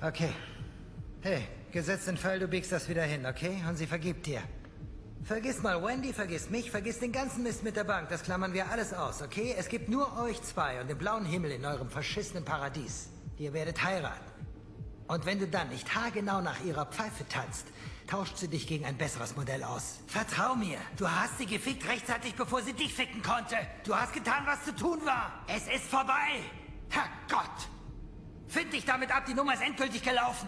Okay. Hey, gesetzt den Fall, du biegst das wieder hin, okay? Und sie vergibt dir. Vergiss mal Wendy, vergiss mich, vergiss den ganzen Mist mit der Bank. Das klammern wir alles aus, okay? Es gibt nur euch zwei und den blauen Himmel in eurem verschissenen Paradies. Ihr werdet heiraten. Und wenn du dann nicht haargenau nach ihrer Pfeife tanzt, tauscht sie dich gegen ein besseres Modell aus. Vertrau mir, du hast sie gefickt rechtzeitig, bevor sie dich ficken konnte. Du hast getan, was zu tun war. Es ist vorbei. Herrgott! Find dich damit ab, die Nummer ist endgültig gelaufen.